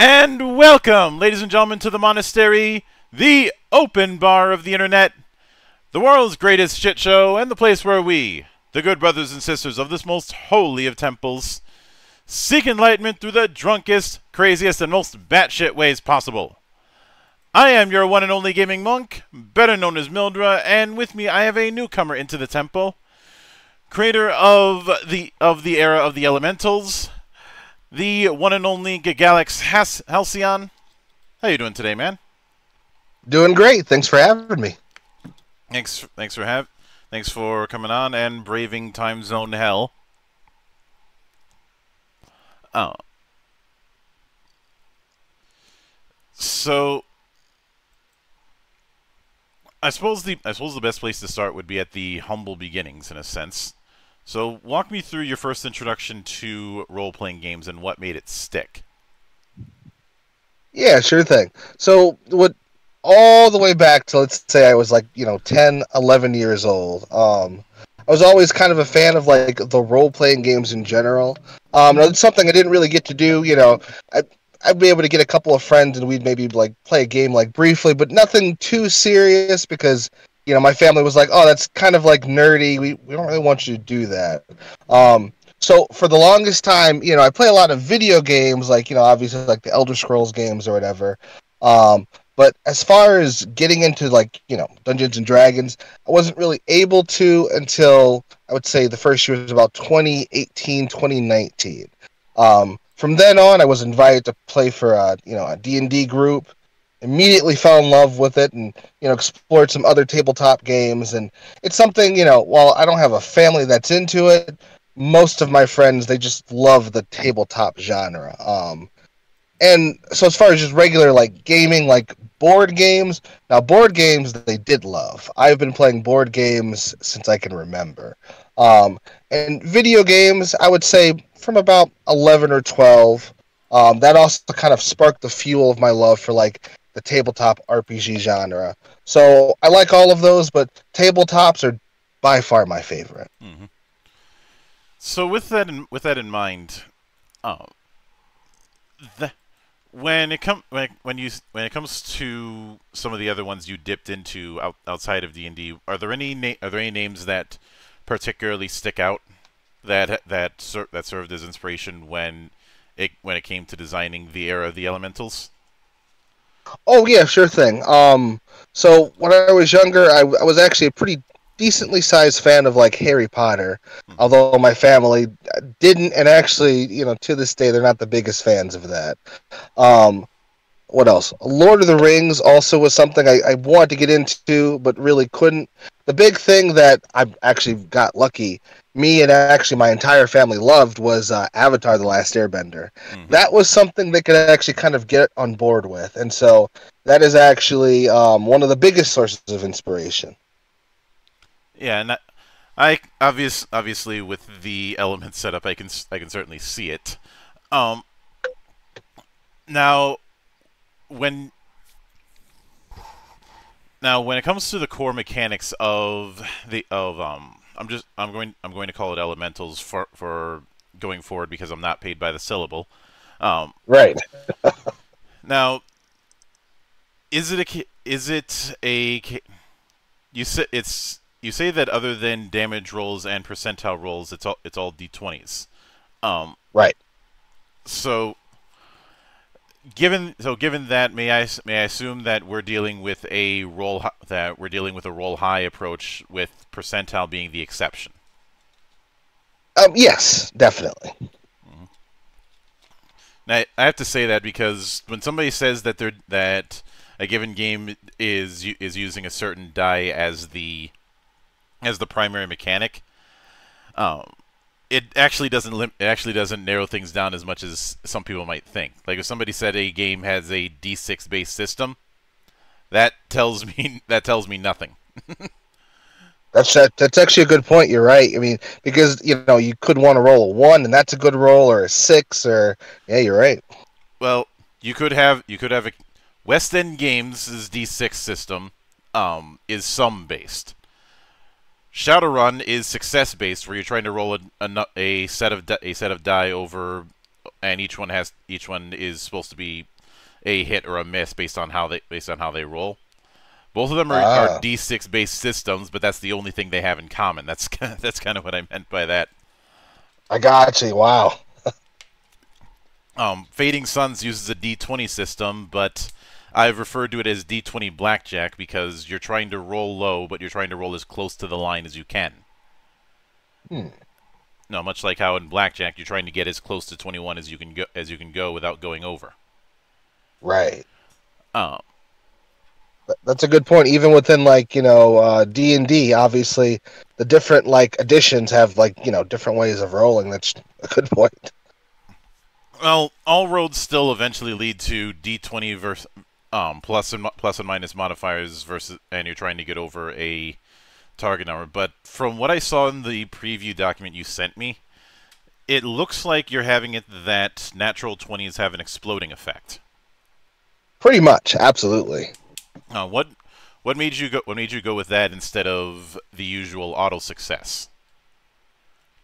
And welcome, ladies and gentlemen, to the monastery, the open bar of the internet, the world's greatest shit show, and the place where we, the good brothers and sisters of this most holy of temples, seek enlightenment through the drunkest, craziest, and most batshit ways possible. I am your one and only gaming monk, better known as Mildra, and with me I have a newcomer into the temple, creator of the of the era of the elementals, the one and only Gegalix Has- Halcyon. How you doing today, man? Doing great. Thanks for having me. Thanks, thanks for have, thanks for coming on and braving time zone hell. Oh, so I suppose the I suppose the best place to start would be at the humble beginnings, in a sense. So walk me through your first introduction to role-playing games and what made it stick. Yeah, sure thing. So, what all the way back to let's say I was like, you know, 10, 11 years old. Um I was always kind of a fan of like the role-playing games in general. Um it's something I didn't really get to do, you know. I I'd be able to get a couple of friends and we'd maybe like play a game like briefly, but nothing too serious because you know my family was like, "Oh, that's kind of like nerdy. We we don't really want you to do that." Um, so for the longest time, you know, I play a lot of video games, like you know, obviously like the Elder Scrolls games or whatever. Um, but as far as getting into like you know Dungeons and Dragons, I wasn't really able to until I would say the first year was about 2018, 2019. Um, from then on, I was invited to play for a you know a D and D group. Immediately fell in love with it, and you know explored some other tabletop games. And it's something you know. While I don't have a family that's into it, most of my friends they just love the tabletop genre. Um, and so as far as just regular like gaming, like board games, now board games they did love. I've been playing board games since I can remember. Um, and video games, I would say from about 11 or 12. Um, that also kind of sparked the fuel of my love for like the tabletop RPG genre. So I like all of those, but tabletops are by far my favorite. Mm-hmm. So with that in, with that in mind, uh, the, when it come when, when you when it comes to some of the other ones you dipped into out, outside of D and D, are there any na- are there any names that particularly stick out that that ser- that served as inspiration when it when it came to designing the era of the elementals? Oh yeah, sure thing. Um, so when I was younger, I, I was actually a pretty decently sized fan of like Harry Potter, Hmm. although my family didn't, and actually, you know, to this day, they're not the biggest fans of that. Um, what else? Lord of the Rings also was something I, I wanted to get into, but really couldn't. The big thing that I actually got lucky, me and actually my entire family loved was uh, Avatar: The Last Airbender. Mhm. That was something they could actually kind of get on board with, and so that is actually um, one of the biggest sources of inspiration. Yeah, and I, I obvious obviously with the element setup, I can I can certainly see it. Um, now, when now when it comes to the core mechanics of the of um, I'm just I'm going I'm going to call it elementals for for going forward because I'm not paid by the syllable. Um, Right. now, is it a is it a you say it's you say that other than damage rolls and percentile rolls, it's all it's all d20s. Um, Right. so given so given that, may I may I assume that we're dealing with a roll that we're dealing with a roll high approach with percentile being the exception. Um, yes, definitely. Now, I have to say that because when somebody says that they're that a given game is is using a certain die as the as the primary mechanic, um, it actually doesn't lim- it actually doesn't narrow things down as much as some people might think. Like if somebody said a game has a D6 based system, that tells me that tells me nothing. That's that, that's actually a good point. You're right. I mean, because you know you could want to roll a one, and that's a good roll, or a six, or yeah, you're right. Well, you could have you could have a West End Games' D6 system um, is sum based. Shadowrun is success based, where you're trying to roll a, a, a set of a set of die over and each one has each one is supposed to be a hit or a miss based on how they based on how they roll. Both of them are, Ah. are D6 based systems, but that's the only thing they have in common. That's that's kind of what I meant by that. I got you. Wow. Um, Fading Suns uses a D20 system, but I've referred to it as D20 blackjack because you're trying to roll low, but you're trying to roll as close to the line as you can. Hmm. No, much like how in blackjack you're trying to get as close to 21 as you can go as you can go without going over. Right. Um, That's a good point. Even within like you know uh, D and D, obviously the different like editions have like you know different ways of rolling. That's a good point. well, all roads still eventually lead to D20 versus um, plus and plus and minus modifiers versus, and you're trying to get over a target number. But from what I saw in the preview document you sent me, it looks like you're having it that natural 20s have an exploding effect. Pretty much, absolutely. Uh, what what made you go what made you go with that instead of the usual auto success?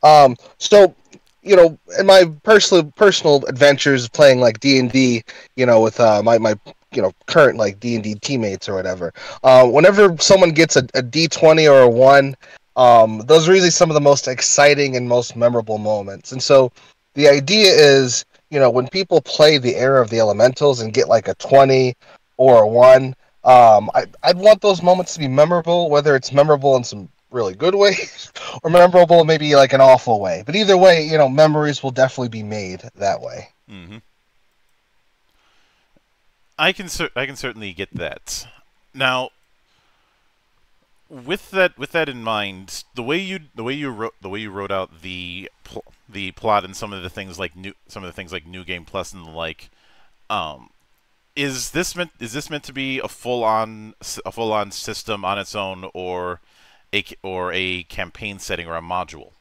Um, so you know, in my personal personal adventures playing like D and D, you know, with uh, my my you know current like D and D teammates or whatever, uh, whenever someone gets a, a D twenty or a one, um, those are usually some of the most exciting and most memorable moments. And so, the idea is, you know, when people play the era of the elementals and get like a twenty or a one. Um, I, I'd want those moments to be memorable, whether it's memorable in some really good ways or memorable maybe like an awful way. But either way, you know, memories will definitely be made that way. hmm I can cer- I can certainly get that. Now, with that with that in mind, the way you the way you wrote the way you wrote out the pl- the plot and some of the things like new some of the things like New Game Plus and the like, um, is this meant is this meant to be a full on a full on system on its own or a or a campaign setting or a module?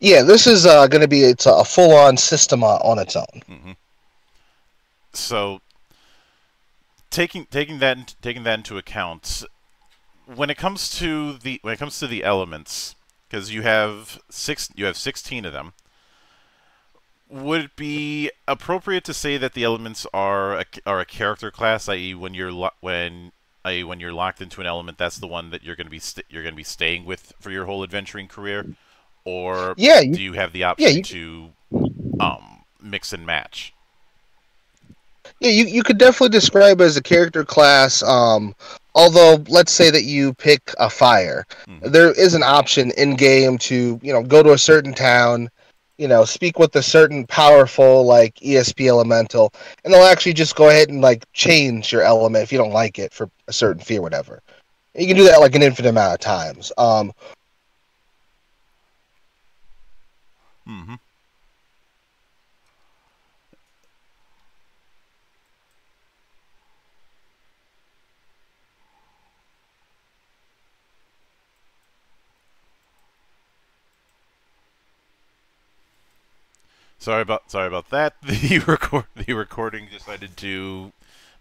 Yeah, this is uh, going to be it's a full on system on, on its own. hmm So, taking taking that taking that into account, when it comes to the when it comes to the elements, because you have six you have sixteen of them, would it be appropriate to say that the elements are a, are a character class, i.e., when you're lo- when i.e., when you're locked into an element, that's the one that you're going to be st- you're going to be staying with for your whole adventuring career, or Yeah, you, do you have the option you- to um, mix and match? Yeah, you, you could definitely describe it as a character class. Um, although, let's say that you pick a fire, Mhm. there is an option in game to you know go to a certain town, you know, speak with a certain powerful like ESP elemental, and they'll actually just go ahead and like change your element if you don't like it for a certain fee or whatever. You can do that like an infinite amount of times. Um, Mm-hmm. Sorry about sorry about that. The record the recording decided to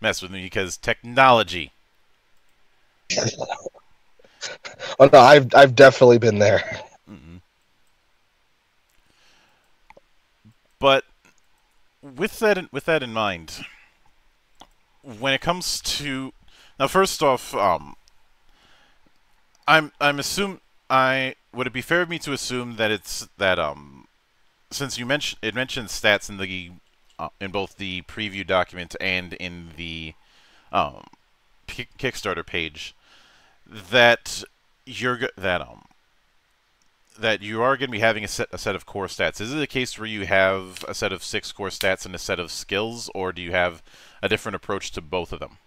mess with me because technology. oh no, I've I've definitely been there. Mm-mm. But with that in, with that in mind, when it comes to now, first off, um, I'm I'm assume I would it be fair of me to assume that it's that um, since you mentioned it mentions stats in the uh, in both the preview document and in the um, Ki- Kickstarter page that you're that um that you are going to be having a set a set of core stats. Is it a case where you have a set of six core stats and a set of skills, or do you have a different approach to both of them?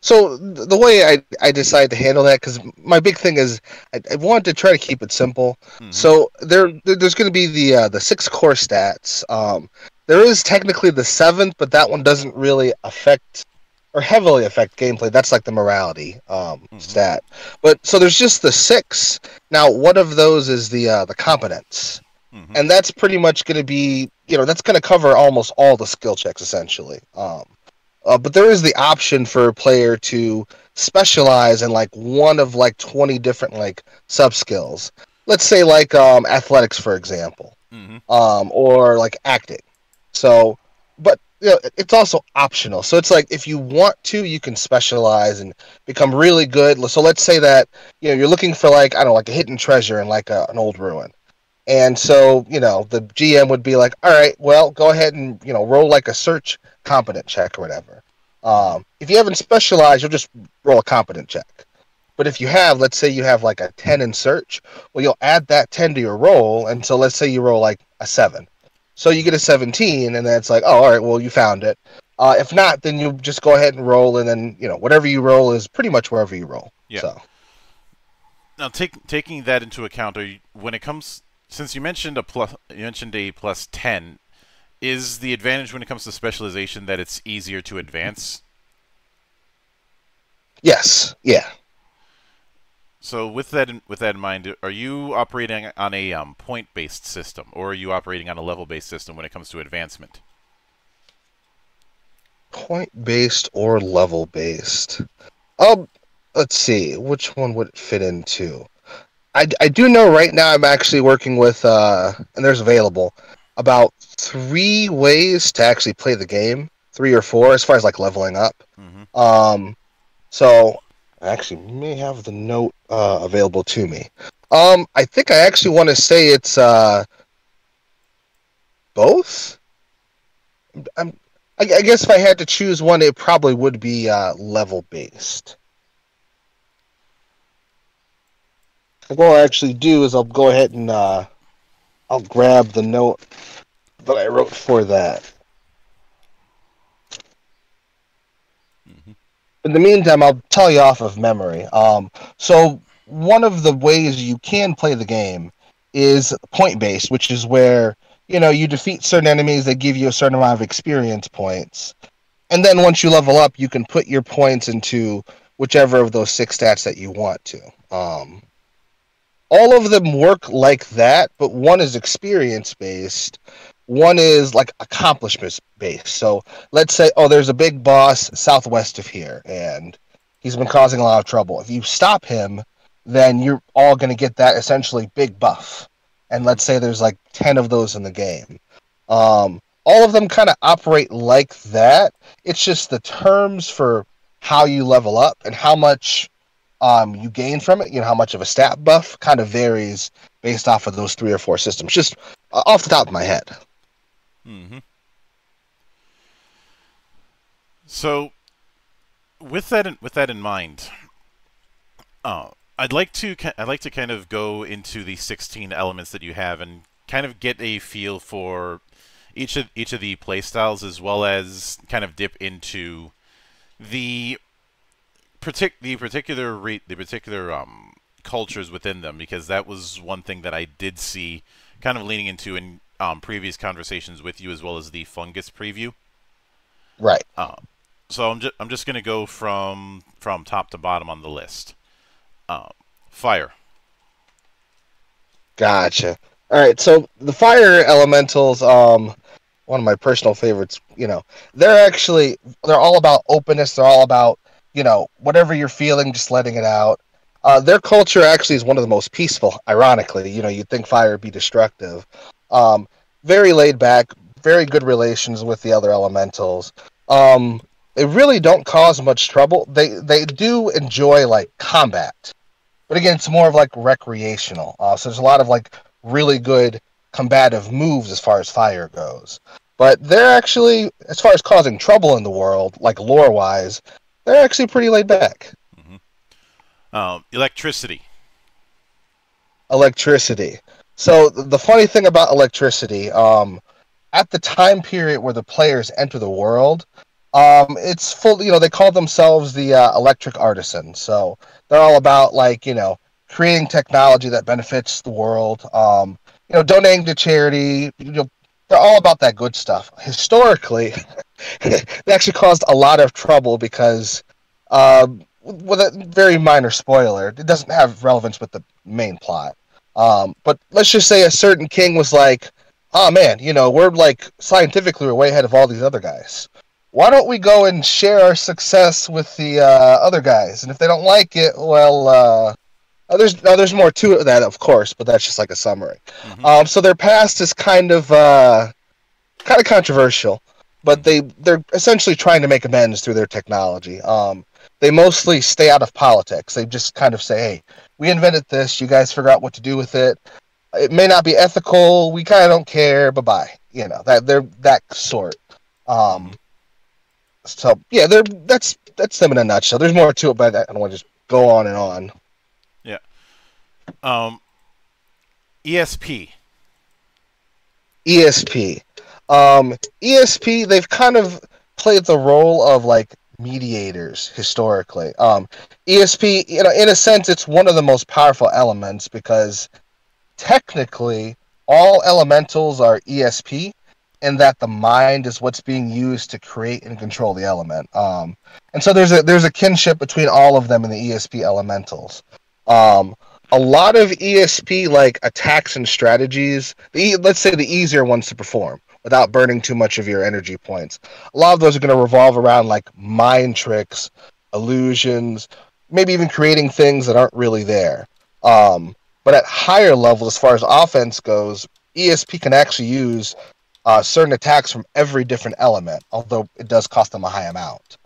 So the way I I decided to handle that because my big thing is I, I wanted to try to keep it simple. Mhm. So there, there- there's going to be the uh, the six core stats. Um, there is technically the seventh, but that one doesn't really affect or heavily affect gameplay. That's like the morality um, Mhm. stat. But so there's just the six. Now, one of those is the uh, the competence, Mhm. and that's pretty much going to be you know that's going to cover almost all the skill checks essentially. Um, uh, but there is the option for a player to specialize in like one of like 20 different like sub skills let's say like um athletics for example mm-hmm. um, or like acting. So, but you know, it's also optional. So it's like if you want to, you can specialize and become really good. So let's say that you know you're looking for like I don't know, like a hidden treasure in like a, an old ruin. And so, you know, the GM would be like, all right, well, go ahead and, you know, roll like a search competent check or whatever. Um, if you haven't specialized, you'll just roll a competent check. But if you have, let's say you have like a 10 in search, well, you'll add that 10 to your roll. And so let's say you roll like a 7. So you get a 17, and then it's like, oh, all right, well, you found it. Uh, if not, then you just go ahead and roll, and then, you know, whatever you roll is pretty much wherever you roll. Yeah. So. Now, take, taking that into account, you, when it comes, since you mentioned a plus, you mentioned a plus 10, is the advantage when it comes to specialization that it's easier to advance? Yes. Yeah. So with that in, with that in mind, are you operating on a um, point-based system, or are you operating on a level-based system when it comes to advancement? Point-based or level-based? Um, let's see, which one would it fit into? I, I do know right now I'm actually working with, uh, and there's available about three ways to actually play the game, three or four as far as like leveling up. Mm-hmm. Um, so I actually may have the note uh, available to me. Um, I think I actually want to say it's uh, both. I'm, I, I guess if I had to choose one, it probably would be uh, level based. What I'll actually do is I'll go ahead and uh, I'll grab the note that I wrote for that. in the meantime, I'll tell you off of memory. Um, so one of the ways you can play the game is point based, which is where you know you defeat certain enemies that give you a certain amount of experience points, and then once you level up, you can put your points into whichever of those six stats that you want to. Um, all of them work like that, but one is experience based, one is like accomplishments based. So let's say, oh, there's a big boss southwest of here, and he's been causing a lot of trouble. If you stop him, then you're all going to get that essentially big buff. And let's say there's like 10 of those in the game. Um, all of them kind of operate like that. It's just the terms for how you level up and how much um, you gain from it, you know, how much of a stat buff kind of varies based off of those three or four systems. Just uh, off the top of my head. Mm-hmm. So, with that in, with that in mind, uh, I'd like to I'd like to kind of go into the 16 elements that you have and kind of get a feel for each of each of the playstyles as well as kind of dip into the partic the particular re the particular um, cultures within them because that was one thing that I did see kind of leaning into in um, previous conversations with you as well as the fungus preview. Right. Um, so I'm just I'm just gonna go from from top to bottom on the list. Um, fire. Gotcha. All right. So the fire elementals, um, one of my personal favorites. You know, they're actually they're all about openness. They're all about you know whatever you're feeling, just letting it out. Uh, their culture actually is one of the most peaceful. Ironically, you know, you'd think fire would be destructive, um, very laid back, very good relations with the other elementals. Um, they really don't cause much trouble. They they do enjoy like combat, but again, it's more of like recreational. Uh, so there's a lot of like really good combative moves as far as fire goes. But they're actually, as far as causing trouble in the world, like lore wise, they're actually pretty laid back. Mm-hmm. Um, electricity. Electricity. So the funny thing about electricity, um, at the time period where the players enter the world, um, it's full. You know, they call themselves the uh, electric artisan. So they're all about like you know creating technology that benefits the world. Um, you know, donating to charity. You know, they're all about that good stuff. Historically, they actually caused a lot of trouble because, um, with a very minor spoiler, it doesn't have relevance with the main plot. Um, but let's just say a certain king was like, oh man, you know, we're like scientifically we're way ahead of all these other guys. Why don't we go and share our success with the uh, other guys? And if they don't like it, well, uh, Uh, there's uh, there's more to that, of course, but that's just like a summary. Mhm. Um, so their past is kind of uh, kind of controversial, but they they're essentially trying to make amends through their technology. Um, they mostly stay out of politics. They just kind of say, "Hey, we invented this. You guys figure out what to do with it. It may not be ethical. We kind of don't care. Bye bye." You know that they're that sort. Um, so yeah, they're that's that's them in a nutshell. There's more to it, but I don't want to just go on and on. Yeah. Um, ESP. ESP. Um, ESP, they've kind of played the role of like mediators historically. Um, ESP, you know, in a sense, it's one of the most powerful elements because technically all elementals are ESP, and that the mind is what's being used to create and control the element. Um, and so there's a there's a kinship between all of them and the ESP elementals. Um, a lot of ESP like attacks and strategies, the, let's say the easier ones to perform without burning too much of your energy points. A lot of those are going to revolve around like mind tricks, illusions, maybe even creating things that aren't really there. Um, but at higher levels, as far as offense goes, ESP can actually use uh, certain attacks from every different element, although it does cost them a high amount.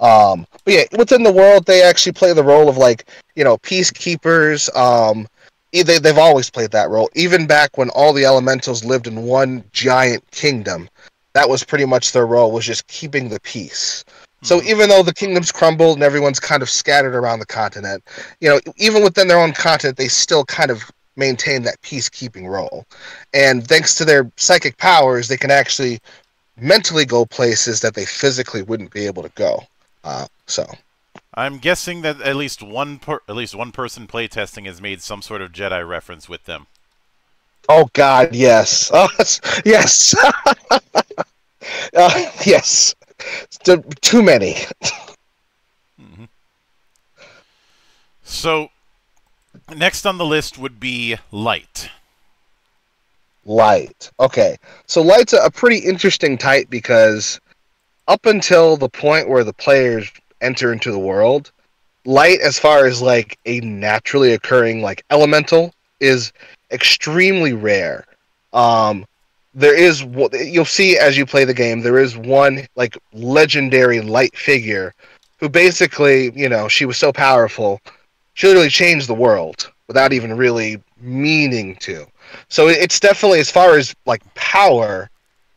Um, but yeah, within the world, they actually play the role of like you know peacekeepers. Um, they they've always played that role, even back when all the elementals lived in one giant kingdom. That was pretty much their role was just keeping the peace. So Mhm. even though the kingdoms crumbled and everyone's kind of scattered around the continent, you know, even within their own continent, they still kind of maintain that peacekeeping role. And thanks to their psychic powers, they can actually mentally go places that they physically wouldn't be able to go. Uh, so I'm guessing that at least one per- at least one person playtesting has made some sort of Jedi reference with them. Oh God, yes, oh, yes, uh, yes. Too, too many. hmm So, next on the list would be light. Light. Okay, so light's a, a pretty interesting type because up until the point where the players enter into the world, light, as far as like a naturally occurring like elemental, is extremely rare. Um, there is you'll see as you play the game, there is one like legendary light figure who basically, you know, she was so powerful, she literally changed the world without even really meaning to. So it's definitely as far as like power,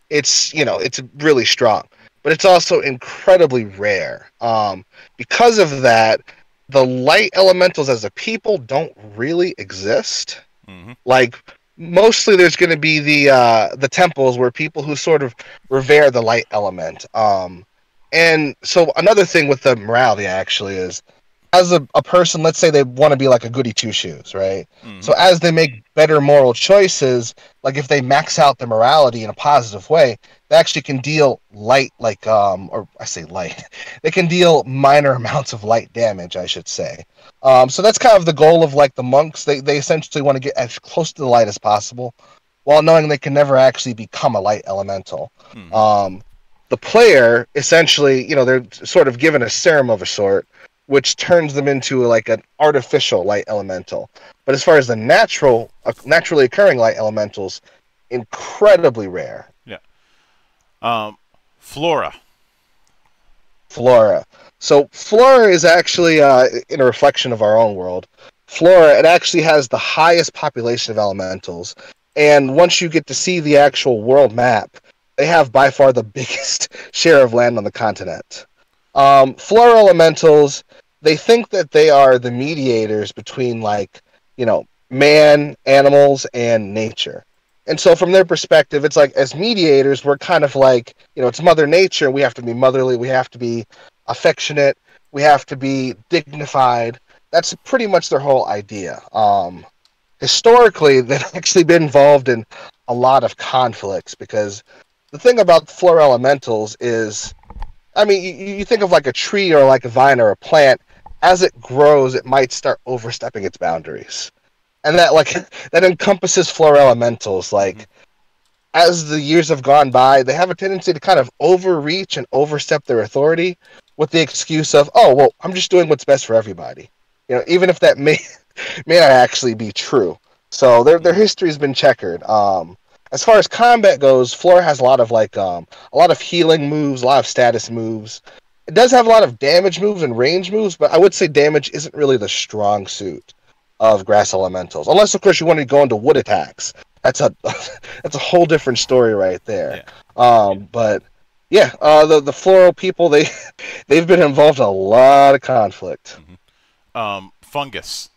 it's you know it's really strong, but it's also incredibly rare. Um, because of that, the light elementals as a people don't really exist. hmm Like mostly, there's going to be the uh, the temples where people who sort of revere the light element. Um, and so another thing with the morality actually is, as a, a person, let's say they want to be like a goody two shoes, right? hmm So as they make better moral choices, like if they max out their morality in a positive way, they actually can deal light, like um, or I say light, they can deal minor amounts of light damage, I should say. Um, so that's kind of the goal of like the monks. They they essentially want to get as close to the light as possible, while knowing they can never actually become a light elemental. Mhm. Um, the player essentially, you know, they're sort of given a serum of a sort, which turns them into like an artificial light elemental. But as far as the natural, uh, naturally occurring light elementals, incredibly rare. Um, flora. Flora. So Flora is actually uh, in a reflection of our own world. Flora, it actually has the highest population of elementals, and once you get to see the actual world map, they have by far the biggest share of land on the continent. Um, Flora elementals, they think that they are the mediators between like you know man, animals, and nature. And so from their perspective, it's like as mediators, we're kind of like, you know, it's Mother Nature. We have to be motherly. We have to be affectionate. We have to be dignified. That's pretty much their whole idea. Um, historically, they've actually been involved in a lot of conflicts because the thing about floor elementals is, I mean, you, you think of like a tree or like a vine or a plant. As it grows, it might start overstepping its boundaries, and that like that encompasses floor elementals. Like as the years have gone by, they have a tendency to kind of overreach and overstep their authority with the excuse of, "Oh, well, I'm just doing what's best for everybody." You know, even if that may may not actually be true. So their their history has been checkered. Um, as far as combat goes, Flora has a lot of like um, a lot of healing moves, a lot of status moves. It does have a lot of damage moves and range moves, but I would say damage isn't really the strong suit of grass elementals, unless of course you want to go into wood attacks. That's a that's a whole different story right there. Yeah. Um, but yeah, uh, the the floral people they they've been involved in a lot of conflict. Mm-hmm. Um, fungus.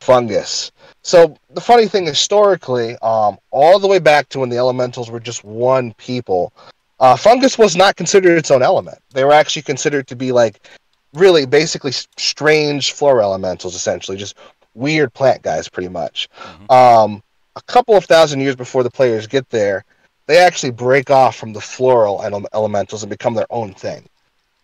Fungus. So the funny thing, historically, um, all the way back to when the elementals were just one people, uh, fungus was not considered its own element. They were actually considered to be like really basically strange flora elementals, essentially, just weird plant guys, pretty much. Mm-hmm. Um, a couple of thousand years before the players get there, they actually break off from the floral elementals and become their own thing.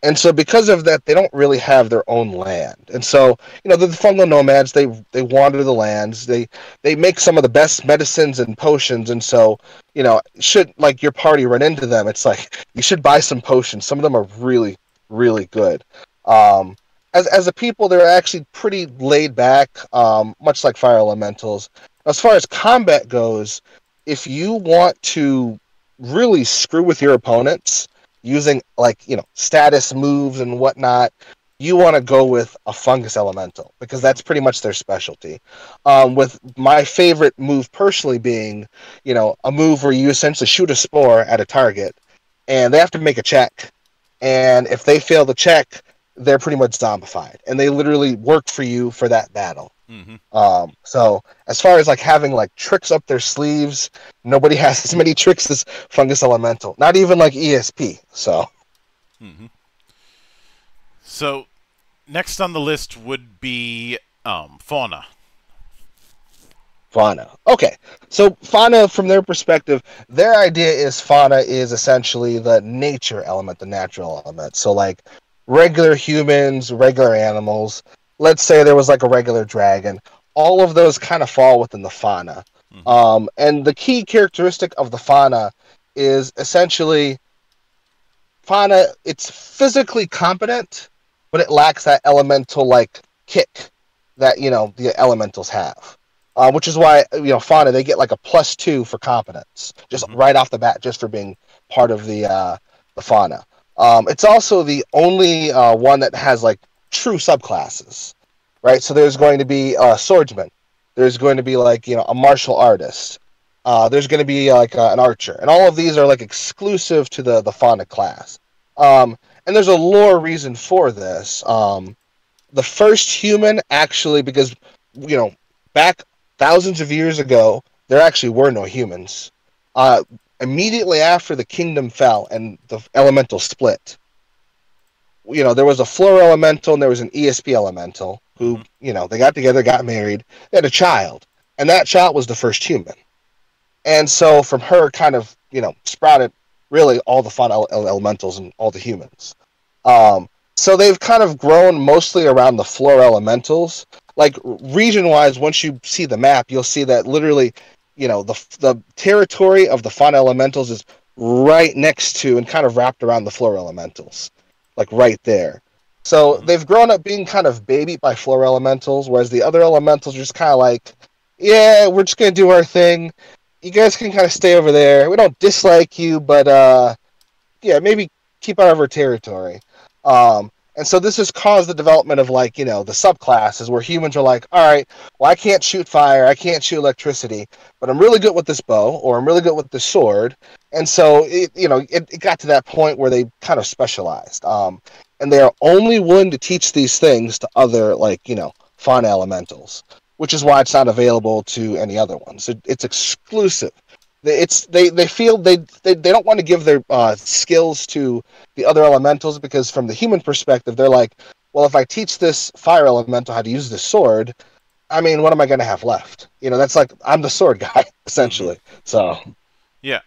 And so, because of that, they don't really have their own land. And so, you know, the, the fungal nomads they they wander the lands. They they make some of the best medicines and potions. And so, you know, should like your party run into them, it's like you should buy some potions. Some of them are really really good. Um, as as a people, they're actually pretty laid back, um, much like fire elementals. As far as combat goes, if you want to really screw with your opponents using like you know status moves and whatnot, you want to go with a fungus elemental because that's pretty much their specialty. Um, with my favorite move personally being, you know, a move where you essentially shoot a spore at a target, and they have to make a check, and if they fail the check, they're pretty much zombified, and they literally work for you for that battle. Mm-hmm. Um, so as far as like having like tricks up their sleeves, nobody has as many tricks as Fungus Elemental. Not even like ESP. So. Mm-hmm. So, next on the list would be um, fauna. Fauna. Okay, so fauna, from their perspective, their idea is fauna is essentially the nature element, the natural element. So, like regular humans, regular animals. Let's say there was like a regular dragon. All of those kind of fall within the fauna. Mm-hmm. Um, and the key characteristic of the fauna is essentially fauna. It's physically competent, but it lacks that elemental like kick that you know the elementals have. Uh, which is why you know fauna they get like a plus two for competence just mm-hmm. right off the bat just for being part of the uh, the fauna. Um, it's also the only uh, one that has like true subclasses, right? So there's going to be a swordsman. There's going to be like you know a martial artist. Uh, there's going to be like uh, an archer, and all of these are like exclusive to the the fauna class. Um, and there's a lore reason for this. Um, the first human actually, because you know, back thousands of years ago, there actually were no humans. Uh, immediately after the kingdom fell and the elemental split, you know, there was a floor elemental and there was an ESP elemental who, you know, they got together, got married, they had a child, and that child was the first human. And so from her, kind of, you know, sprouted really all the fun elementals and all the humans. Um, so they've kind of grown mostly around the floor elementals. Like region wise, once you see the map, you'll see that literally you know the the territory of the fauna elementals is right next to and kind of wrapped around the floor elementals, like right there. So they've grown up being kind of babied by floor elementals, whereas the other elementals are just kind of like, yeah, we're just gonna do our thing. You guys can kind of stay over there. We don't dislike you, but uh, yeah, maybe keep out of our territory. Um, and so this has caused the development of like, you know, the subclasses where humans are like, all right, well, I can't shoot fire, I can't shoot electricity, but I'm really good with this bow or I'm really good with this sword. And so, it, you know, it, it got to that point where they kind of specialized. Um, and they are only willing to teach these things to other, like, you know, fauna elementals, which is why it's not available to any other ones. It, it's exclusive it's they they feel they they, they don't want to give their uh, skills to the other elementals because from the human perspective they're like well if i teach this fire elemental how to use this sword i mean what am i going to have left? You know that's like i'm the sword guy essentially. So. Yeah.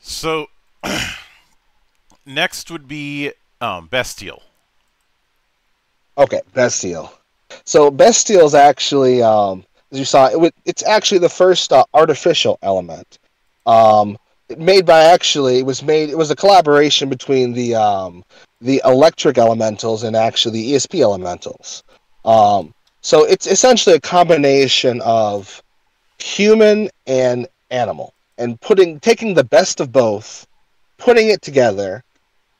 So next would be um, bestial. Okay bestial. So bestial is actually um, as you saw, it it's actually the first uh, artificial element. Um, made by actually, it was made. It was a collaboration between the um, the electric elementals and actually the ESP elementals. Um, so it's essentially a combination of human and animal, and putting taking the best of both, putting it together,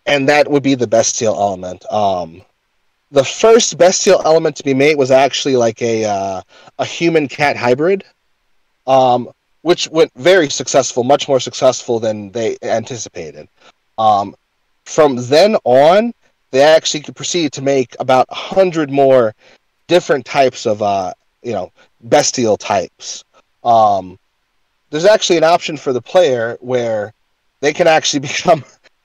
and that would be the best bestial element. Um, the first bestial element to be made was actually like a uh, a human cat hybrid, um, which went very successful, much more successful than they anticipated. Um, from then on, they actually could proceed to make about a hundred more different types of uh, you know bestial types. Um, there's actually an option for the player where they can actually become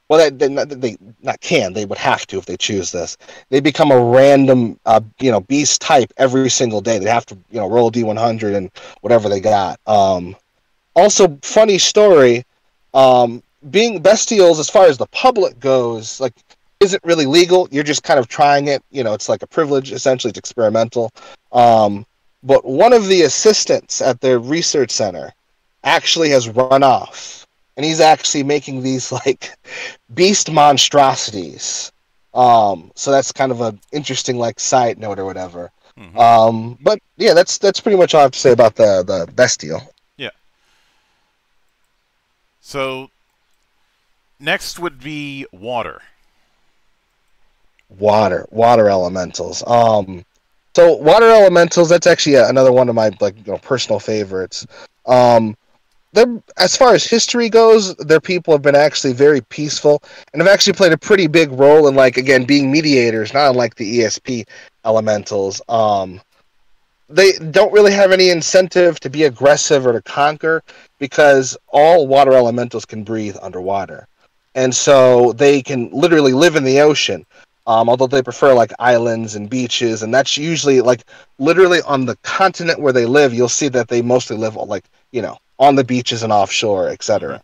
well they, they, they not can they would have to if they choose this. They become a random uh, you know beast type every single day. They have to you know roll a d100 and whatever they got. Um, also funny story um, being bestials as far as the public goes like isn't really legal? You're just kind of trying it. You know it's like a privilege essentially it's experimental. Um, but one of the assistants at their research center actually has run off and he's actually making these like beast monstrosities. Um, so that's kind of an interesting like side note or whatever. Mm-hmm. Um, but yeah, that's that's pretty much all I have to say about the the bestial. Yeah. So next would be water. Water, water elementals. Um, so water elementals. That's actually another one of my like you know, personal favorites. Um, they're as far as history goes, their people have been actually very peaceful and have actually played a pretty big role in like again being mediators, not unlike the ESP elementals. Um, they don't really have any incentive to be aggressive or to conquer because all water elementals can breathe underwater, and so they can literally live in the ocean. Um, although they prefer like islands and beaches, and that's usually like literally on the continent where they live. You'll see that they mostly live like you know on the beaches and offshore, etc.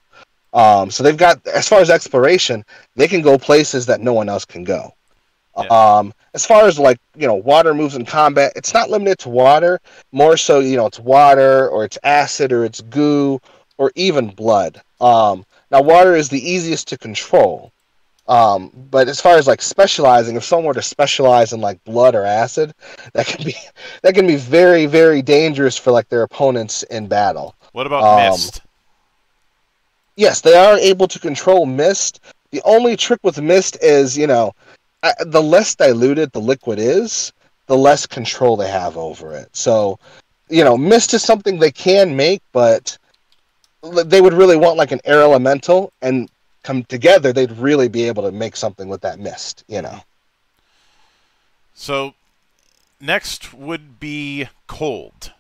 Um, so they've got, as far as exploration, they can go places that no one else can go. Yeah. Um, as far as like you know, water moves in combat, it's not limited to water. More so, you know, it's water or it's acid or it's goo or even blood. Um, now, water is the easiest to control. Um, but as far as like specializing, if someone were to specialize in like blood or acid, that can be that can be very very dangerous for like their opponents in battle. What about um, mist? Yes, they are able to control mist. The only trick with mist is, you know, the less diluted the liquid is, the less control they have over it. So, you know, mist is something they can make, but they would really want like an air elemental and come together they'd really be able to make something with that mist you know so next would be cold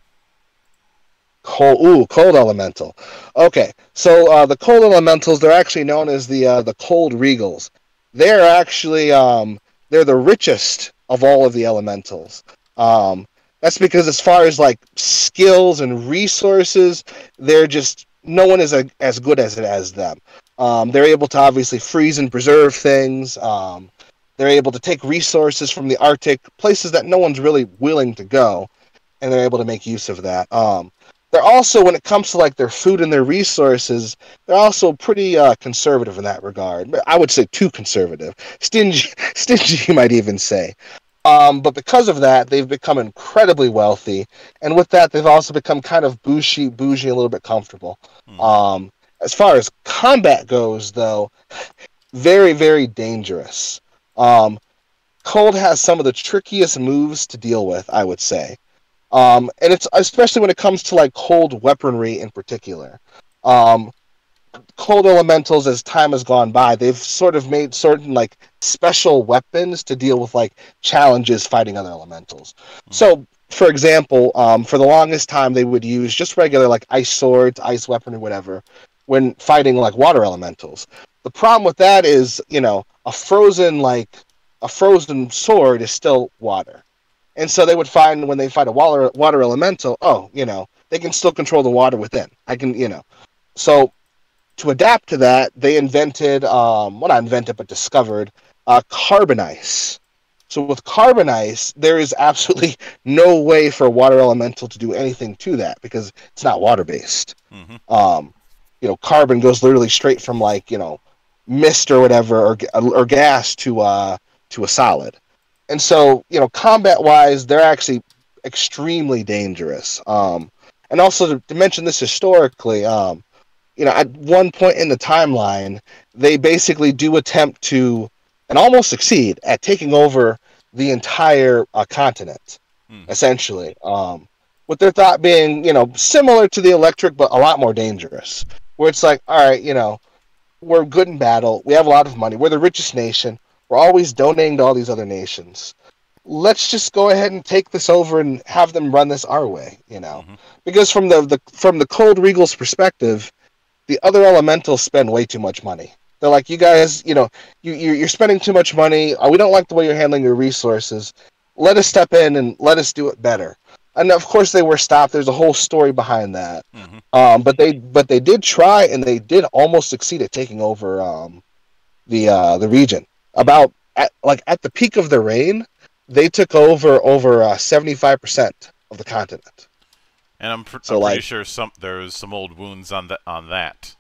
Cold, ooh, cold elemental. Okay, so uh, the cold elementals, they're actually known as the uh, the cold regals. They're actually um, they're the richest of all of the elementals. Um, that's because as far as like skills and resources, they're just no one is a, as good as it as them. Um, they're able to obviously freeze and preserve things. Um, they're able to take resources from the Arctic, places that no one's really willing to go, and they're able to make use of that. Um, they're also when it comes to like their food and their resources they're also pretty uh, conservative in that regard. I would say too conservative. Stingy stingy you might even say. Um, but because of that they've become incredibly wealthy. And with that they've also become kind of bougie bougie a little bit comfortable. Hmm. um, as far as combat goes though very very dangerous. Um, cold has some of the trickiest moves to deal with i would say um, and it's especially when it comes to like cold weaponry in particular. Um, cold elementals, as time has gone by, they've sort of made certain like special weapons to deal with like challenges fighting other elementals. Mm-hmm. So, for example, um, for the longest time, they would use just regular like ice swords, ice weapon, or whatever when fighting like water elementals. The problem with that is, you know, a frozen like a frozen sword is still water. And so they would find when they fight a water water elemental, oh, you know, they can still control the water within. I can, you know. So to adapt to that, they invented, um, well, not invented, but discovered uh, carbon ice. So with carbon ice, there is absolutely no way for a water elemental to do anything to that because it's not water based. Mm-hmm. Um, you know, carbon goes literally straight from like you know mist or whatever or or gas to uh to a solid and so you know, combat wise, they're actually extremely dangerous. Um, and also to, to mention this historically, um, you know, at one point in the timeline, they basically do attempt to, and almost succeed at taking over the entire uh, continent, Hmm. essentially. Um, with their thought being, you know, similar to the electric, but a lot more dangerous. Where it's like, all right, you know, we're good in battle. We have a lot of money. We're the richest nation. We're always donating to all these other nations. Let's just go ahead and take this over and have them run this our way, you know. Mhm. Because from the, the from the Cold Regal's perspective, the other elementals spend way too much money. They're like, you guys, you know, you you're, you're spending too much money. Uh, We don't like the way you're handling your resources. Let us step in and let us do it better. And of course, they were stopped. There's a whole story behind that. Mhm. Um, but they but they did try and they did almost succeed at taking over um, the uh, the region. About at, like at the peak of their reign, they took over over seventy five percent of the continent. And I'm, pr- So, I'm pretty like- sure some there's some old wounds on that on that.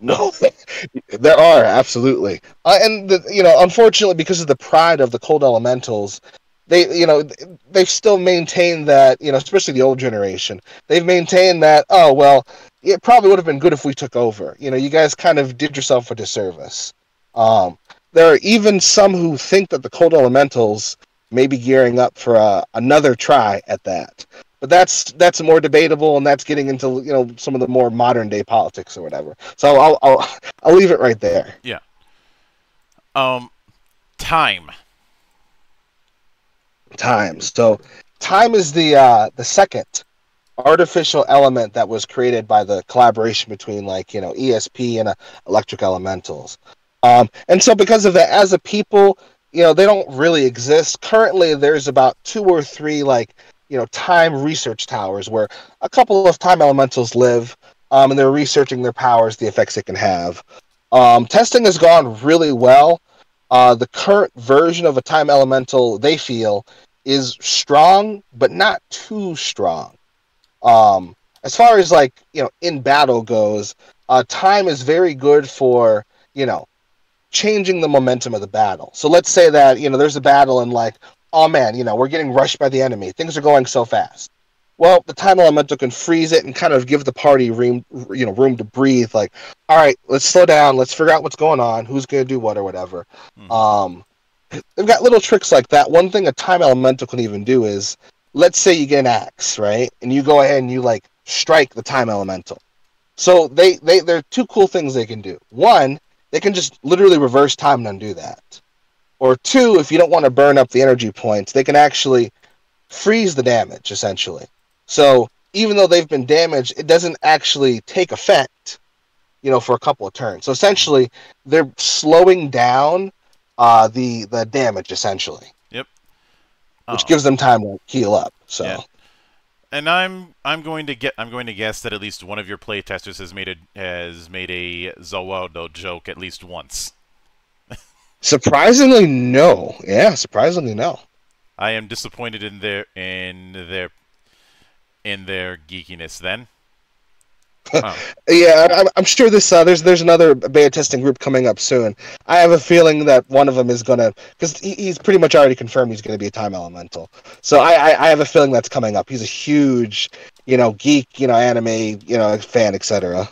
No, there are absolutely, uh, and the, you know, unfortunately, because of the pride of the cold elementals, they, you know, they've still maintain that, you know, especially the old generation, they've maintained that. Oh well, it probably would have been good if we took over. You know, you guys kind of did yourself a disservice. Um, there are even some who think that the cold elementals may be gearing up for uh, another try at that. But that's that's more debatable, and that's getting into you know some of the more modern day politics or whatever. So I'll I'll, I'll leave it right there. Yeah. Um, time. Time. So time is the uh, the second artificial element that was created by the collaboration between like you know ESP and uh, Electric Elementals. Um, and so because of that, as a people, you know they don't really exist currently. There's about two or three like you know time research towers where a couple of time elementals live, um, and they're researching their powers, the effects it can have. Um, testing has gone really well. Uh, the current version of a time elemental they feel is strong, but not too strong. Um, as far as like you know, in battle goes, uh, time is very good for you know changing the momentum of the battle. So let's say that you know there's a battle and like, oh man, you know we're getting rushed by the enemy. Things are going so fast. Well, the time elemental can freeze it and kind of give the party room, you know, room to breathe. Like, all right, let's slow down. Let's figure out what's going on. Who's going to do what or whatever. Mhm. Um, they've got little tricks like that. One thing a time elemental can even do is, let's say you get an axe, right, and you go ahead and you like strike the time elemental. So they they there are two cool things they can do. One, they can just literally reverse time and undo that. Or two, if you don't want to burn up the energy points, they can actually freeze the damage essentially. So even though they've been damaged, it doesn't actually take effect, you know, for a couple of turns. So essentially, they're slowing down uh, the the damage essentially, Yep. which Oh. gives them time to heal up. So Yeah. And I'm I'm going to get I'm going to guess that at least one of your playtesters has made a has made a Za Warudo joke at least once. surprisingly, no. Yeah, surprisingly, no. I am disappointed in their in their in their geekiness then. Oh. Yeah, I'm, I'm sure this uh, there's there's another beta testing group coming up soon. I have a feeling that one of them is gonna because he, he's pretty much already confirmed he's gonna be a time elemental. So I, I I have a feeling that's coming up. He's a huge, you know, geek, you know, anime, you know, fan, etc.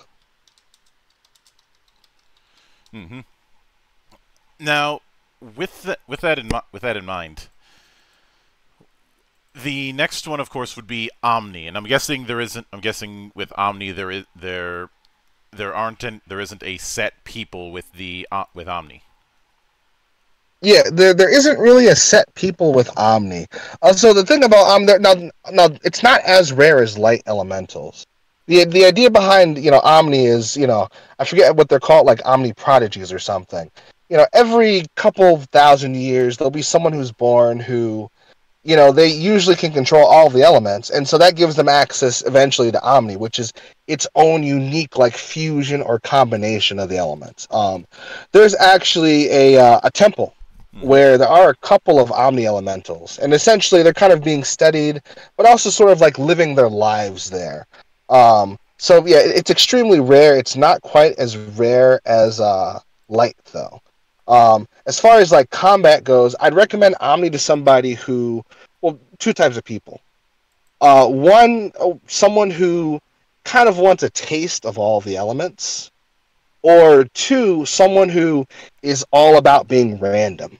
Mm-hmm. Now, with that with that in with that in mind, the next one, of course, would be Omni, and I'm guessing there isn't. I'm guessing with Omni there is there there aren't an, there isn't a set people with the uh, with Omni. Yeah, there there isn't really a set people with Omni. Also, the thing about Omni now now it's not as rare as light elementals. The the idea behind you know Omni is you know I forget what they're called like Omni prodigies or something. You know, every couple thousand years there'll be someone who's born who, you know, they usually can control all the elements, and so that gives them access eventually to Omni, which is its own unique like fusion or combination of the elements. Um, there's actually a uh, a temple where there are a couple of omni elementals and essentially they're kind of being studied but also sort of like living their lives there. Um, so yeah it's extremely rare. It's not quite as rare as uh, light though Um, as far as like combat goes, I'd recommend Omni to somebody who, well, two types of people. Uh, one, oh, someone who kind of wants a taste of all the elements, or two, someone who is all about being random.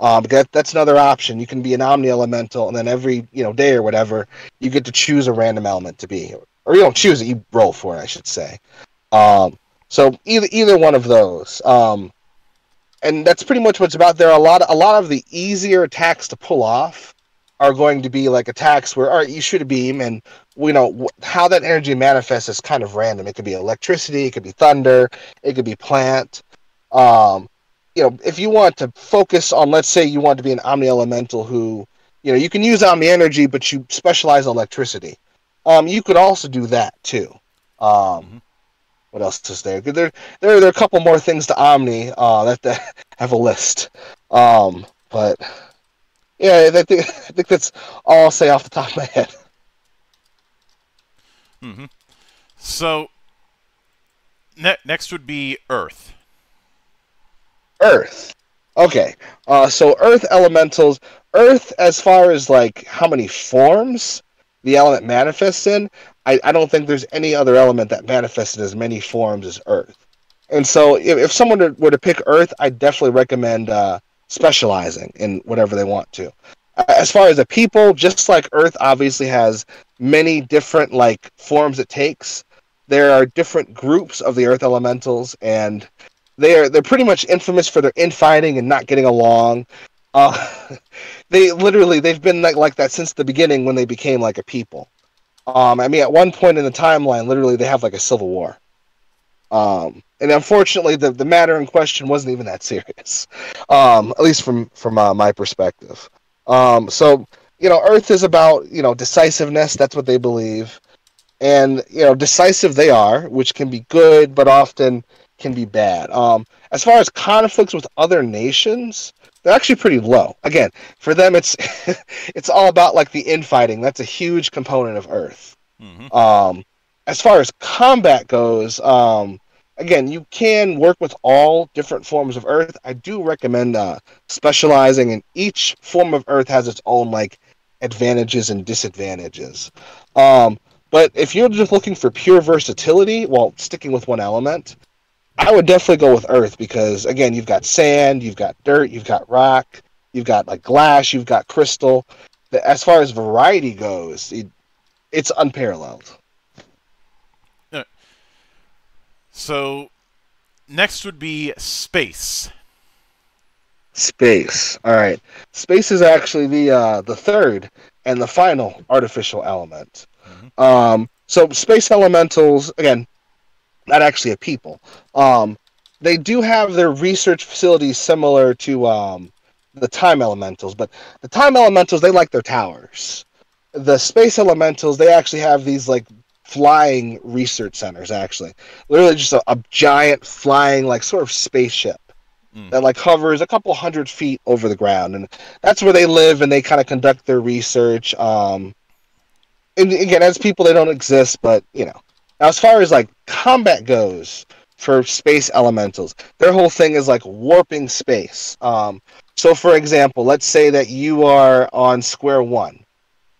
Um, that, that's another option. You can be an Omni Elemental, and then every you know day or whatever, you get to choose a random element to be, or you don't choose it, you roll for it, I should say. Um, so either either one of those. Um, and that's pretty much what's about there. A lot, a lot of the easier attacks to pull off are going to be like attacks where, all right, you shoot a beam, and you know how that energy manifests is kind of random. It could be electricity, it could be thunder, it could be plant. Um, you know, if you want to focus on, let's say, you want to be an Omni Elemental who, you know, you can use Omni Energy, but you specialize in electricity. Um, you could also do that too. Um, mm-hmm what else is there? There, there, there are a couple more things to Omni uh, that, that have a list. Um, but yeah, I think, I think that's all I'll say off the top of my head. Mm-hmm. So ne- next would be Earth. Earth. Okay. Uh, so Earth elementals. Earth, as far as like how many forms the element manifests in, I, I don't think there's any other element that manifests in as many forms as Earth. And so, if, if someone were to pick Earth, I definitely recommend uh, specializing in whatever they want to. As far as the people, just like Earth obviously has many different like forms it takes, there are different groups of the Earth Elementals, and they are they're pretty much infamous for their infighting and not getting along. Uh, they literally they've been like, like that since the beginning when they became like a people. Um, I mean, at one point in the timeline, literally, they have like a civil war. Um, and unfortunately, the, the matter in question wasn't even that serious, um, at least from from uh, my perspective. Um, so, you know, Earth is about you know decisiveness. That's what they believe, and you know, decisive they are, which can be good, but often can be bad. Um, as far as conflicts with other nations, they're actually pretty low. Again, for them, it's it's all about like the infighting. That's a huge component of Earth. Mm-hmm. Um, as far as combat goes, um, again, you can work with all different forms of Earth. I do recommend uh, specializing, in each form of Earth has its own like advantages and disadvantages. Um, but if you're just looking for pure versatility, while sticking with one element, I would definitely go with Earth because again, you've got sand, you've got dirt, you've got rock, you've got like glass, you've got crystal. As far as variety goes, it, it's unparalleled. So, next would be space. Space. All right. Space is actually the uh, the third and the final artificial element. Mm-hmm. Um, so space elementals again not actually a people. Um, they do have their research facilities similar to um, the time elementals, but the time elementals they like their towers. The space elementals they actually have these like flying research centers. Actually, literally just a, a giant flying like sort of spaceship mm. that like hovers a couple hundred feet over the ground, and that's where they live and they kind of conduct their research. Um, and again, as people, they don't exist, but you know, now, as far as like combat goes for space elementals, their whole thing is like warping space. Um, so, for example, let's say that you are on square one,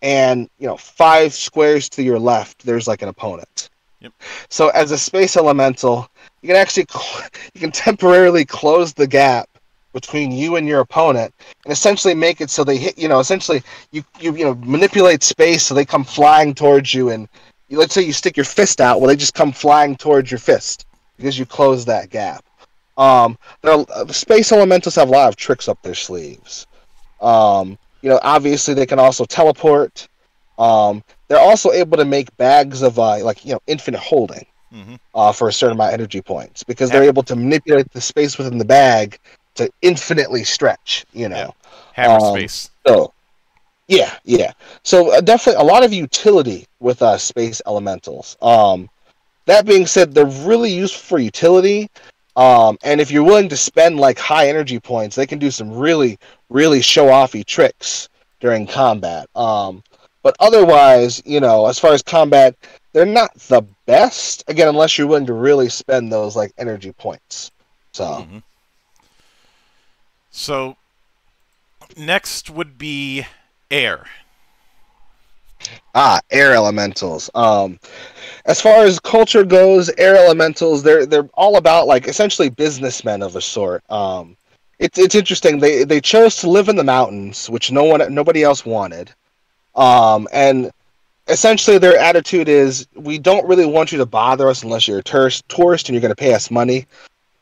and you know five squares to your left, there's like an opponent. Yep. So, as a space elemental, you can actually you can temporarily close the gap between you and your opponent and essentially make it so they hit you know essentially you you you know manipulate space so they come flying towards you and let's say you stick your fist out, well, they just come flying towards your fist because you close that gap. Um, space elementals have a lot of tricks up their sleeves. Um, you know, obviously they can also teleport. Um, they're also able to make bags of uh, like you know infinite holding mm-hmm. uh, for a certain amount of energy points because they're able to manipulate the space within the bag to infinitely stretch. You know, yeah. hammer um, space. So yeah, yeah. So uh, definitely a lot of utility with uh, space elementals. Um, that being said, they're really useful for utility. Um, and if you're willing to spend like high energy points, they can do some really, really show offy tricks during combat. Um, but otherwise, you know, as far as combat, they're not the best. Again, unless you're willing to really spend those like energy points. So. Mm-hmm. So next would be air. Ah, air elementals. Um, as far as culture goes, air elementals they're they're all about like essentially businessmen of a sort. Um, it's it's interesting. They they chose to live in the mountains, which no one nobody else wanted. Um, and essentially their attitude is we don't really want you to bother us unless you're a tourist tourist and you're going to pay us money.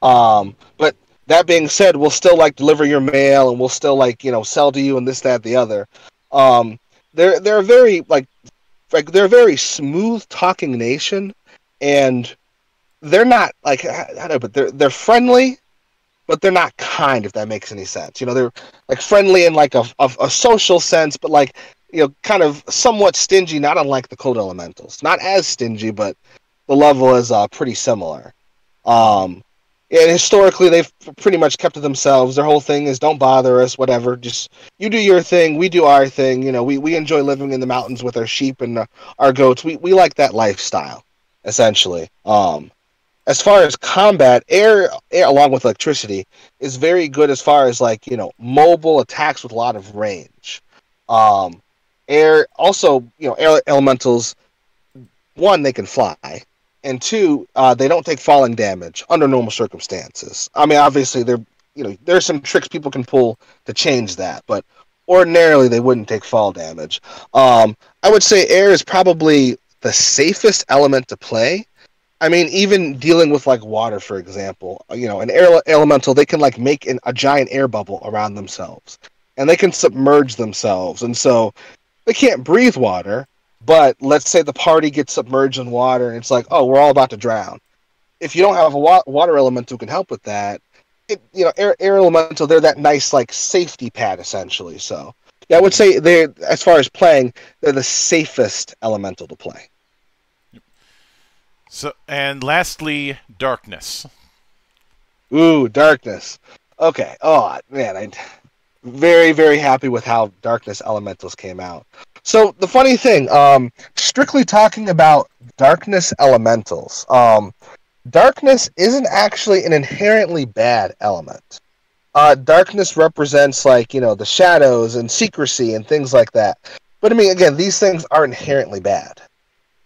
Um, but that being said, we'll still like deliver your mail and we'll still like you know sell to you and this that the other. Um, they're they're very like like they're a very smooth talking nation, and they're not like how do I, but they're they're friendly, but they're not kind. If that makes any sense, you know, they're like friendly in like a a, a social sense, but like you know, kind of somewhat stingy, not unlike the cold elementals. Not as stingy, but the level is uh, pretty similar. Um, and historically, they've pretty much kept to themselves. Their whole thing is don't bother us, whatever. Just you do your thing, we do our thing. You know, we, we enjoy living in the mountains with our sheep and uh, our goats. We, we like that lifestyle, essentially. Um, as far as combat, air, air along with electricity is very good as far as like you know mobile attacks with a lot of range. Um, air also you know air elementals. One, they can fly and two, uh, they don't take falling damage under normal circumstances. I mean, obviously, there you know there's some tricks people can pull to change that, but ordinarily they wouldn't take fall damage. Um, I would say air is probably the safest element to play. I mean, even dealing with like water, for example, you know, an air elemental, they can like make an, a giant air bubble around themselves, and they can submerge themselves, and so they can't breathe water, but let's say the party gets submerged in water and it's like, oh, we're all about to drown. If you don't have a wa- water element who can help with that, it, you know, air, air elemental, they're that nice like safety pad essentially. So yeah, I would say they're as far as playing, they're the safest elemental to play. So and lastly, darkness. Ooh, darkness. Okay. Oh man, I'm very very happy with how darkness elementals came out. So the funny thing, um, strictly talking about darkness elementals, um, darkness isn't actually an inherently bad element. Uh, darkness represents like you know the shadows and secrecy and things like that. But I mean, again, these things are inherently bad.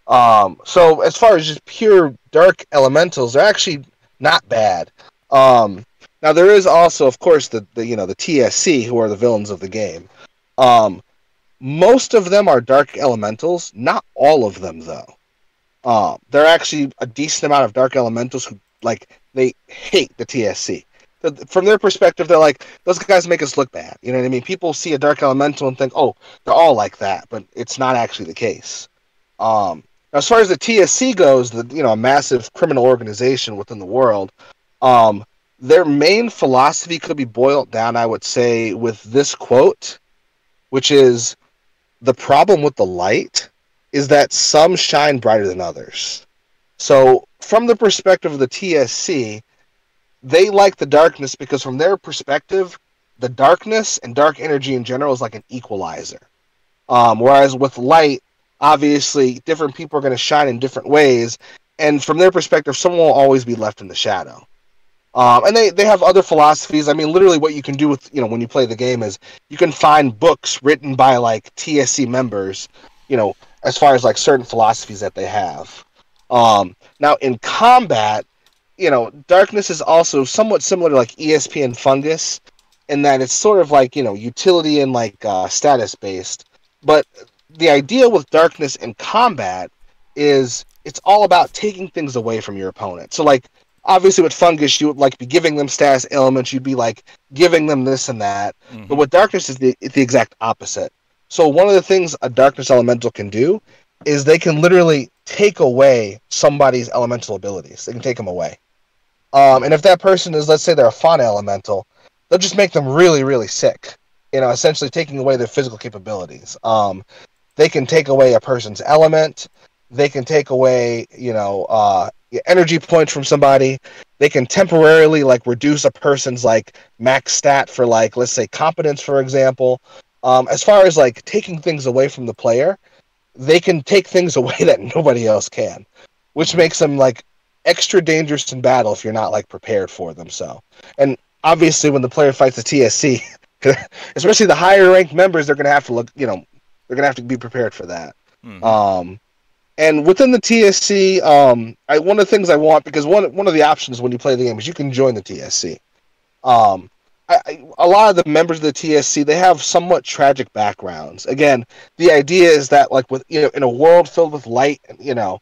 Um, so as far as just pure dark elementals, they're actually not bad. Um, now there is also, of course, the, the you know the TSC who are the villains of the game. Um, most of them are dark elementals. Not all of them, though. Uh, there are actually a decent amount of dark elementals who like they hate the TSC. From their perspective, they're like those guys make us look bad. You know what I mean? People see a dark elemental and think, "Oh, they're all like that," but it's not actually the case. Um, as far as the TSC goes, the you know a massive criminal organization within the world, um, their main philosophy could be boiled down, I would say, with this quote, which is the problem with the light is that some shine brighter than others. So, from the perspective of the TSC, they like the darkness because, from their perspective, the darkness and dark energy in general is like an equalizer. Um, whereas with light, obviously, different people are going to shine in different ways, and from their perspective, someone will always be left in the shadow. Um, and they, they have other philosophies. I mean, literally, what you can do with you know when you play the game is you can find books written by like TSC members, you know, as far as like certain philosophies that they have. Um, now in combat, you know, darkness is also somewhat similar to like ESP and fungus, in that it's sort of like you know utility and like uh, status based. But the idea with darkness in combat is it's all about taking things away from your opponent. So like obviously with fungus you would like be giving them status elements you'd be like giving them this and that. Mm-hmm. but with darkness is the, the exact opposite. So one of the things a darkness elemental can do is they can literally take away somebody's elemental abilities. They can take them away. Um, and if that person is let's say they're a fauna elemental they'll just make them really really sick you know essentially taking away their physical capabilities. Um, they can take away a person's element. They can take away you know uh, energy points from somebody. They can temporarily like reduce a person's like max stat for like let's say competence, for example. Um, as far as like taking things away from the player, they can take things away that nobody else can, which makes them like extra dangerous in battle if you're not like prepared for them. So, and obviously when the player fights the TSC, especially the higher ranked members, they're gonna have to look. You know, they're gonna have to be prepared for that. Mhm. Um, and within the TSC, um, I, one of the things I want because one one of the options when you play the game is you can join the TSC. Um, I, I, a lot of the members of the TSC they have somewhat tragic backgrounds. Again, the idea is that like with you know in a world filled with light, you know,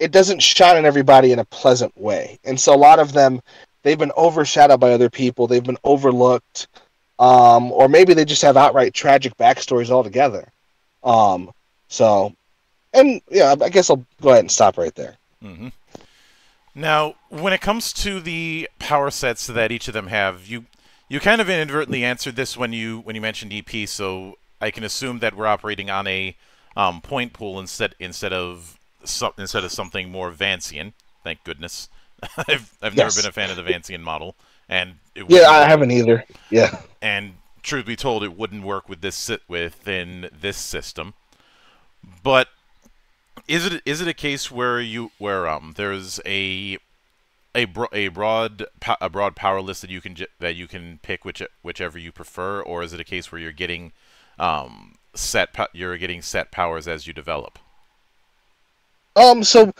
it doesn't shine on everybody in a pleasant way, and so a lot of them they've been overshadowed by other people. They've been overlooked, um, or maybe they just have outright tragic backstories altogether. Um, so, and yeah, I guess I'll go ahead and stop right there. hmm Now, when it comes to the power sets that each of them have, you you kind of inadvertently answered this when you when you mentioned EP, so I can assume that we're operating on a um, point pool instead instead of some, instead of something more Vancian. Thank goodness. I've I've never been a fan of the Vancian model, and it Yeah, I haven't either. Yeah. and truth be told, it wouldn't work with this sit within this system. But is it is it a case where you where um there's a a, bro- a broad a broad power list that you can that you can pick which whichever you prefer, or is it a case where you're getting um set you're getting set powers as you develop? Um. So,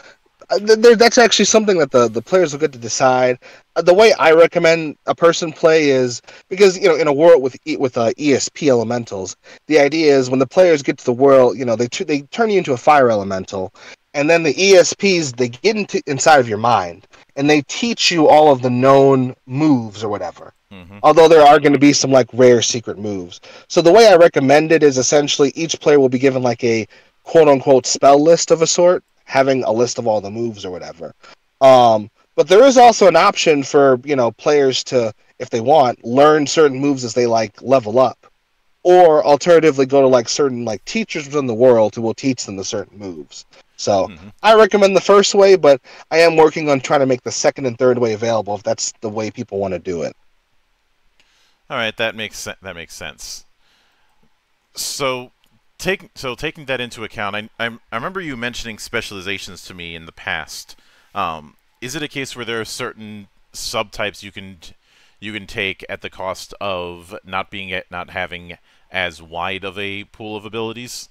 that's actually something that the the players will get to decide. Uh, the way I recommend a person play is because you know in a world with E- with uh, ESP elementals, the idea is when the players get to the world, you know they t- they turn you into a fire elemental, and then the ESPs they get into inside of your mind and they teach you all of the known moves or whatever. hmm although there are going to be some like rare secret moves. So the way I recommend it is essentially each player will be given like a quote unquote spell list of a sort, having a list of all the moves or whatever. Um, but there is also an option for you know players to, if they want, learn certain moves as they like level up, or alternatively go to like certain like teachers within the world who will teach them the certain moves. So Mhm. I recommend the first way, but I am working on trying to make the second and third way available if that's the way people want to do it. All right, that makes sen- that makes sense. So, so taking that into account, I, I I remember you mentioning specializations to me in the past. Um, is it a case where there are certain subtypes you can you can take at the cost of not being at not having as wide of a pool of abilities?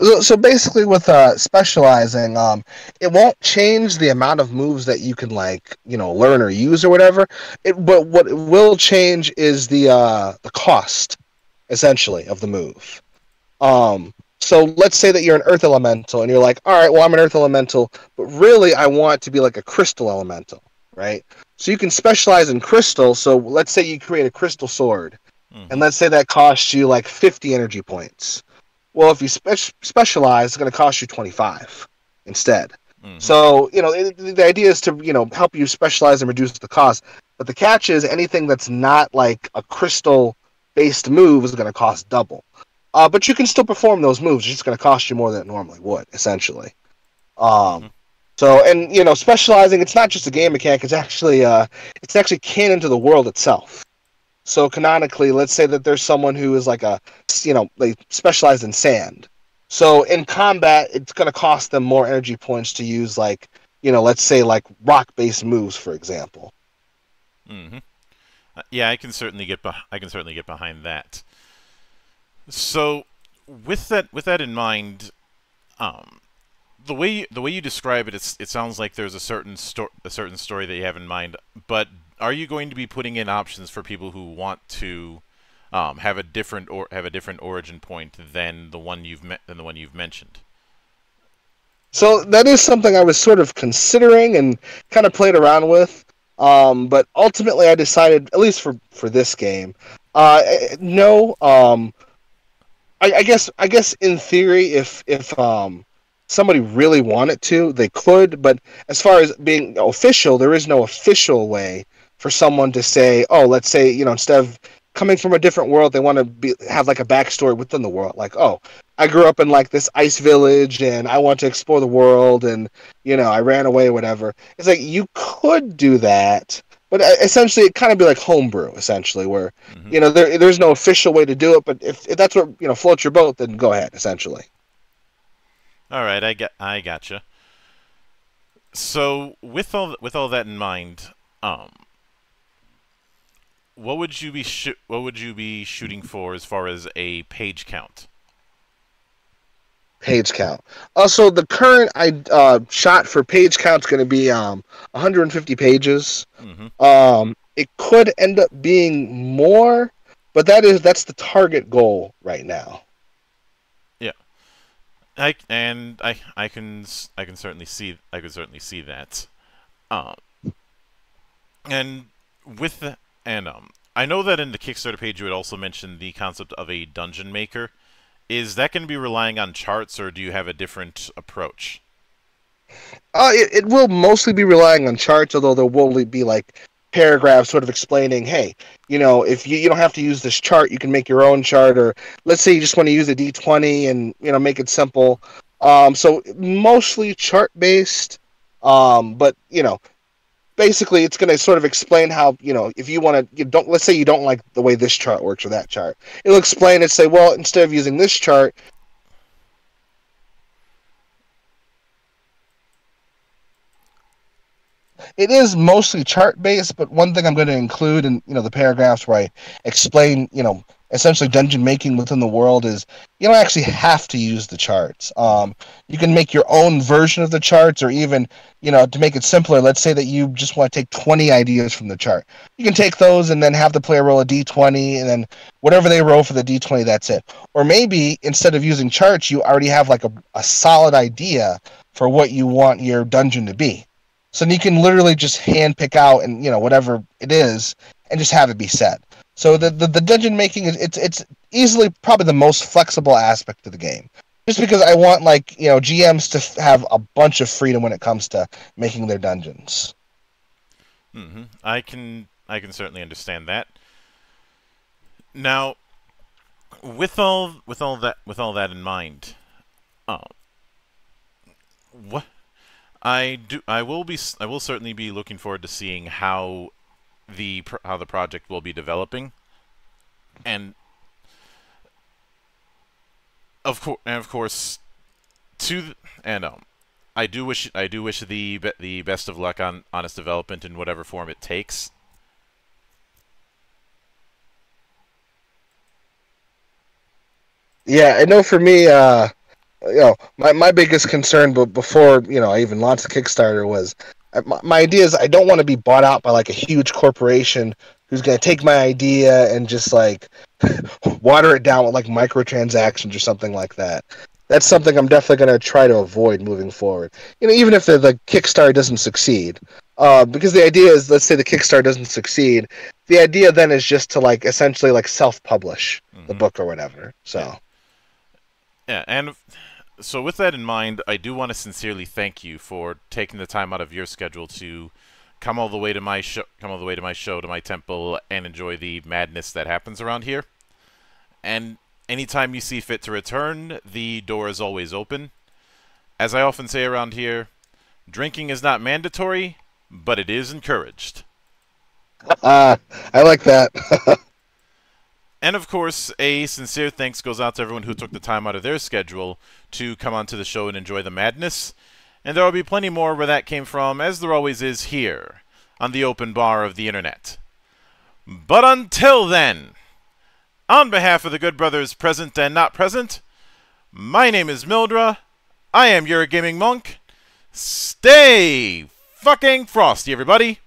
So, so basically, with uh, specializing, um, it won't change the amount of moves that you can like, you know, learn or use or whatever. It, but what it will change is the uh, the cost, essentially, of the move. Um, so let's say that you're an Earth Elemental, and you're like, all right, well, I'm an Earth Elemental, but really, I want to be like a Crystal Elemental, right? So you can specialize in Crystal. So let's say you create a Crystal Sword, Mhm. and let's say that costs you like 50 energy points. Well, if you spe- specialize, it's going to cost you 25 instead. Mhm. So, you know, it, the idea is to, you know, help you specialize and reduce the cost. But the catch is anything that's not like a crystal based move is going to cost double. Uh, but you can still perform those moves. It's just going to cost you more than it normally would, essentially. Um, Mhm. So, and you know, specializing, it's not just a game mechanic. It's actually, uh, it's actually canon to the world itself. So canonically, let's say that there's someone who is like a, you know, they specialize in sand. So in combat, it's going to cost them more energy points to use like, you know, let's say like rock-based moves, for example. hmm Yeah, I can certainly get I can certainly get behind that. So, with that with that in mind, um, the way you, the way you describe it, it sounds like there's a certain a certain story that you have in mind. But are you going to be putting in options for people who want to um, have a different or have a different origin point than the one you've than the one you've mentioned? So that is something I was sort of considering and kind of played around with. Um, but ultimately, I decided, at least for for this game, uh, eh, no. Um, I, I guess I guess in theory, if if um, somebody really wanted to, they could. But as far as being official, there is no official way for someone to say, oh, let's say you know instead of coming from a different world, they want to be have like a backstory within the world, like oh, I grew up in like this ice village and I want to explore the world and you know I ran away whatever. It's like you could do that, but uh, essentially it kind of be like homebrew essentially where Mhm. you know there there's no official way to do it, but if, if that's what you know floats your boat, then go ahead essentially. All right, I get I gotcha. So with all with all that in mind, um, what would you be sh- what would you be shooting for as far as a page count? Page count. Also, the current I uh, shot for page count is going to be um 150 pages. Mm-hmm. Um, it could end up being more, but that is that's the target goal right now. I and I I can I can certainly see I can certainly see that. Um, and with the, and um, I know that in the Kickstarter page you had also mentioned the concept of a dungeon maker. Is that going to be relying on charts, or do you have a different approach? Uh, it, it will mostly be relying on charts, although there will be like paragraphs sort of explaining, hey, you know, if you, you don't have to use this chart, you can make your own chart, or let's say you just want to use a D20 and, you know, make it simple. Um, so mostly chart based, um, but, you know, basically it's going to sort of explain how, you know, if you want to, you don't, let's say you don't like the way this chart works or that chart, it'll explain it, say, well, instead of using this chart, it is mostly chart based, but one thing I'm going to include in you know the paragraphs where I explain you know essentially dungeon making within the world is you don't actually have to use the charts. Um, you can make your own version of the charts, or even you know to make it simpler. Let's say that you just want to take 20 ideas from the chart. You can take those and then have the player roll a d20, and then whatever they roll for the d20, that's it. Or maybe instead of using charts, you already have like a, a solid idea for what you want your dungeon to be. So you can literally just hand pick out and you know whatever it is and just have it be set. So the the, the dungeon making is it's it's easily probably the most flexible aspect of the game. Just because I want like you know GMs to have a bunch of freedom when it comes to making their dungeons. hmm I can I can certainly understand that. Now, with all with all that with all that in mind, uh, what I do I will be I will certainly be looking forward to seeing how the how the project will be developing, and of course and of course to th- and um I do wish I do wish the the best of luck on on its development in whatever form it takes. Yeah, I know. For me, uh, you know, my, my biggest concern, but before you know I even launched the Kickstarter was uh, my, my idea is I don't want to be bought out by like a huge corporation who's going to take my idea and just like water it down with like microtransactions or something like that. That's something I'm definitely going to try to avoid moving forward. You know, even if the, the Kickstarter doesn't succeed, uh, because the idea is, let's say the Kickstarter doesn't succeed, the idea then is just to like essentially like self-publish the Mhm. book or whatever. So. Yeah. Yeah, and so with that in mind, I do want to sincerely thank you for taking the time out of your schedule to come all the way to my show, come all the way to my show, to my temple, and enjoy the madness that happens around here. And anytime you see fit to return, the door is always open. As I often say around here, drinking is not mandatory, but it is encouraged. Uh, I like that. And of course, a sincere thanks goes out to everyone who took the time out of their schedule to come onto the show and enjoy the madness. And there will be plenty more where that came from, as there always is here on the open bar of the internet. But until then, on behalf of the good brothers present and not present, my name is Mildra. I am your gaming monk. Stay fucking frosty, everybody.